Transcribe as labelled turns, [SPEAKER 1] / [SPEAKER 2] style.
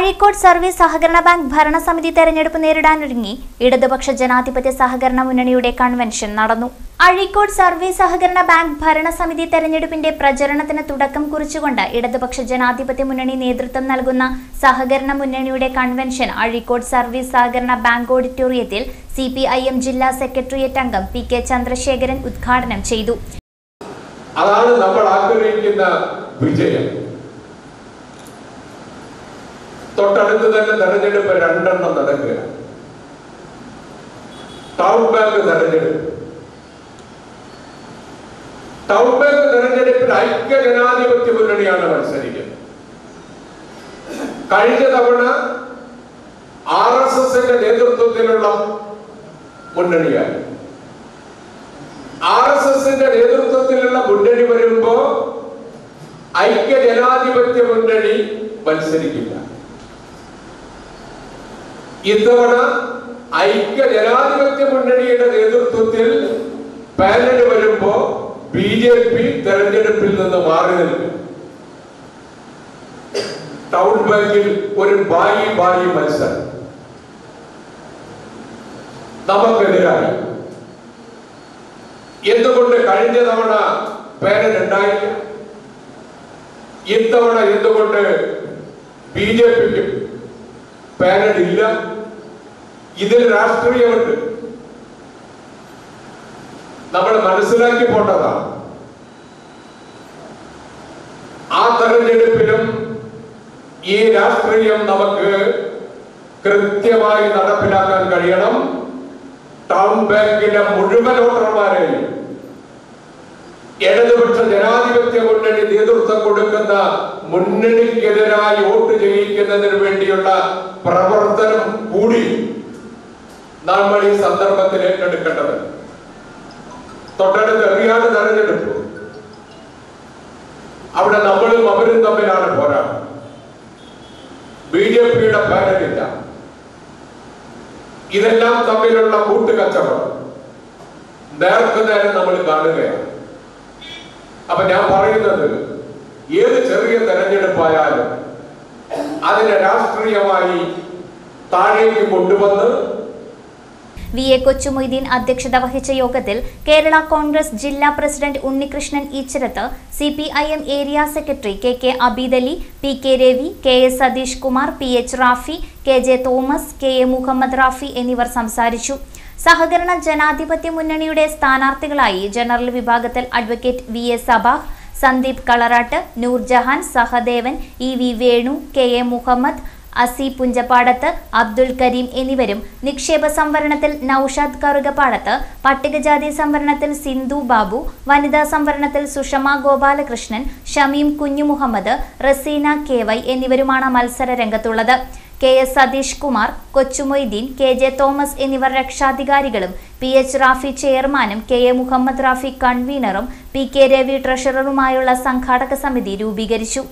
[SPEAKER 1] Azhikode service സഹകരണ bank ഭരണസമിതി തെരഞ്ഞെടുപ്പ് നേരിടാനൊരുങ്ങി ഇടതുപക്ഷ ജനാധിപത്യ സഹകരണ മുന്നണിയുടെ കൺവെൻഷൻ നടന്നു. അഴീക്കോട് സർവീസ് സഹകരണ ബാങ്ക് ഭരണസമിതി തെരഞ്ഞെടുപ്പിന്റെ പ്രചരണത്തിന് തുടക്കം കുറിച്ചുകൊണ്ട് ഇടതുപക്ഷ ജനാധിപത്യ മുന്നണി നേതൃത്വം നൽകുന്ന സഹകരണ മുന്നണിയുടെ കൺവെൻഷൻ അഴീക്കോട് സർവീസ് സഹകരണ ബാങ്ക് ഓഡിറ്റോറിയത്തിൽ സി ജില്ലാ സെക്രട്ടേറിയറ്റ് അംഗം പി കെ ചന്ദ്രശേഖരൻ ഉദ്ഘാടനം ചെയ്തു.
[SPEAKER 2] അതാണ് നമ്മൾ ആഗ്രഹിക്കുന്ന വിജയം. തൊട്ടടുത്ത് തന്നെ തെരഞ്ഞെടുപ്പ് രണ്ടെണ്ണം നടക്കുക ടൗൺ ബാങ്ക് തെരഞ്ഞെടുപ്പ്. തെരഞ്ഞെടുപ്പിൽ ഐക്യ ജനാധിപത്യ മുന്നണിയാണ് മത്സരിക്കുന്നത്. കഴിഞ്ഞ തവണ ആർ എസ് എസിന്റെ നേതൃത്വത്തിലുള്ള മുന്നണിയാണ്. ആർ എസ് എസിന്റെ നേതൃത്വത്തിലുള്ള മുന്നണി വരുമ്പോ ഐക്യ ജനാധിപത്യ മുന്നണി മത്സരിക്കില്ല. ഇത്തവണ ഐക്യ ജനാധിപത്യ മുന്നണിയുടെ നേതൃത്വത്തിൽ പാനൽ വരുമ്പോ ബി ജെ പി തെരഞ്ഞെടുപ്പിൽ നിന്ന് മാറി നിൽക്കും. ടൗൺ ബാങ്കിൽ ഒരു ബായി ബായി മത്സരം. നമുക്കെതിരായി. എന്തുകൊണ്ട് കഴിഞ്ഞ തവണ പാനൽ ഉണ്ടായില്ല? ഇത്തവണ എന്തുകൊണ്ട് ബി ജെ പിക്ക് പാനൽ ഇല്ല? ഇതിൽ രാഷ്ട്രീയമുണ്ട്. നമ്മൾ മനസ്സിലാക്കി പോട്ടതാണ് ആ തെരഞ്ഞെടുപ്പിലും ഈ രാഷ്ട്രീയം നമുക്ക് കൃത്യമായി നടപ്പിലാക്കാൻ കഴിയണം. ടൗൺ ബാങ്കിലെ മുഴുവൻ വോട്ടർമാരെയും ഇടതുപക്ഷ ജനാധിപത്യ മുന്നണി നേതൃത്വം കൊടുക്കുന്ന മുന്നണിക്കെതിരായി വോട്ട് ചെയ്യിക്കുന്നതിന് വേണ്ടിയുള്ള പ്രവർത്തനം കൂടി നമ്മൾ ഈ സന്ദർഭത്തിൽ ഏറ്റെടുക്കേണ്ടത് തൊട്ടടുത്ത് എറിയാട് തെരഞ്ഞെടുപ്പ്. അവിടെ നമ്മളും അവരും തമ്മിലാണ് പോരാട്ടം. ബി ജെ പിയുടെ ഭാരമില്ല ഇതെല്ലാം തമ്മിലുള്ള കൂട്ടുകച്ചവടം. നേർക്കുനേരം നമ്മൾ കാണുകയാണ്. അപ്പൊ ഞാൻ പറയുന്നത് ഏത് ചെറിയ തെരഞ്ഞെടുപ്പായാലും അതിനെ രാഷ്ട്രീയമായി താഴേക്ക് കൊണ്ടുവന്ന്
[SPEAKER 1] വി എ കൊച്ചുമൊയ്തീൻ അധ്യക്ഷത വഹിച്ച യോഗത്തിൽ കേരള കോൺഗ്രസ് ജില്ലാ president Unnikrishnan Eechirath C P I M area secretary K K Abeedali P K Ravi K S Satheesh Kumar P H Rafi K J Thomas K A Muhammad Rafi എന്നിവർ സംസാരിച്ചു. സഹകരണ ജനാധിപത്യ മുന്നണിയുടെ സ്ഥാനാർത്ഥികളായി ജനറൽ വിഭാഗത്തിൽ advocate V S Sabah Sandeep Kalarat Noorjahan Sahadevan E V Venu K A Muhammad Asi Punchappadath Abdul Kareem എന്നിവരും നിക്ഷേപ സംവരണത്തിൽ നൌഷാദ് കറുകപ്പാടത്ത് പട്ടികജാതി സംവരണത്തിൽ സിന്ധു ബാബു വനിതാ സംവരണത്തിൽ സുഷമ ഗോപാലകൃഷ്ണൻ ഷമീം കുഞ്ഞു മുഹമ്മദ് റസീന കെ വൈ എന്നിവരുമാണ് മത്സര രംഗത്തുള്ളത്. K S Satheesh Kumar Kochumoideen K J Thomas എന്നിവർ രക്ഷാധികാരികളും പി എച്ച് റാഫി ചെയർമാനും കെ എ മുഹമ്മദ് റാഫി കൺവീനറും പി കെ രവി ട്രഷററുമായുള്ള സംഘാടക സമിതി രൂപീകരിച്ചു.